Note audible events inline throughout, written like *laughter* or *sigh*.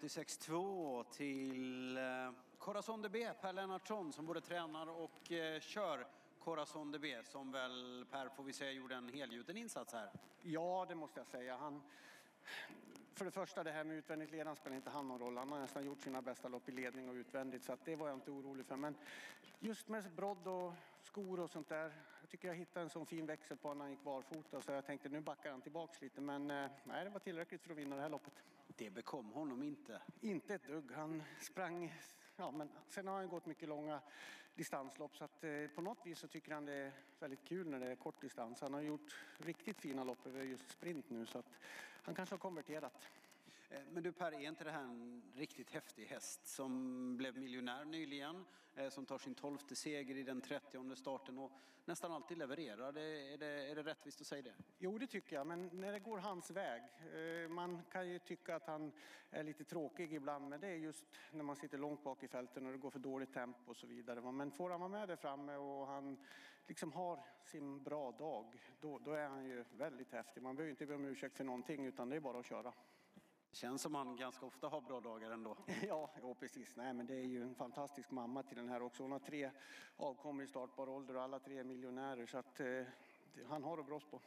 V86.2 till eh, Corazon de B, Per Lennartsson som både tränar och eh, kör Corazon de B som väl Per får vi säga gjorde en helgjuten insats här. Ja, det måste jag säga. Han, för det första, det här med utvändigt ledande spelar inte han någon roll. Han har nästan gjort sina bästa lopp i ledning och utvändigt, så att det var jag inte orolig för. Men just med brodd och skor och sånt där. Jag tycker jag hittade en sån fin växel på när han gick barfota, så jag tänkte nu backar han tillbaks lite. Men eh, nej, det var tillräckligt för att vinna det här loppet. Det bekom honom inte. Inte ett dugg. Han sprang Ja, men sen har han gått mycket långa distanslopp så att eh, på något vis så tycker han det är väldigt kul när det är kort distans. Han har gjort riktigt fina lopp över just sprint nu så att han kanske har konverterat. Eh, men du Per, är inte det här en riktigt häftig häst som blev miljonär nyligen, eh, som tar sin tolfte seger i den 30 starten och nästan alltid levererar? Är det, är det rättvist att säga det? Jo, det tycker jag, men när det går hans väg. Eh, man kan ju tycka att han är lite tråkig ibland, men det är just när man sitter långt bak i fälten och det går för dåligt tempo och så vidare. Men får han vara med där framme och han liksom har sin bra dag, då, då är han ju väldigt häftig. Man behöver inte be om ursäkt för någonting, utan det är bara att köra. Känns som han ganska ofta har bra dagar ändå. *laughs* Ja, ja precis. Nej, men det är ju en fantastisk mamma till den här också. Hon har tre avkommor i startbar ålder och alla tre är miljonärer. Så att eh, han har att brås på.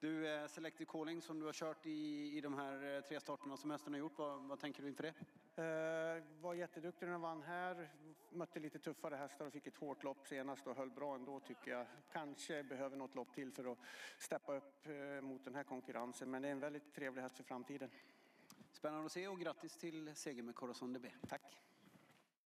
Du, eh, Selective Calling som du har kört i, i de här eh, tre starterna som hästen har gjort, vad, vad tänker du inför det? Eh, var jätteduktig när han vann här. Mötte lite tuffare hästar och fick ett hårt lopp senast och höll bra ändå tycker jag. Kanske behöver något lopp till för att steppa upp eh, mot den här konkurrensen. Men det är en väldigt trevlig häst för framtiden. Spännande att se och grattis till seger med Corazon DB. Tack!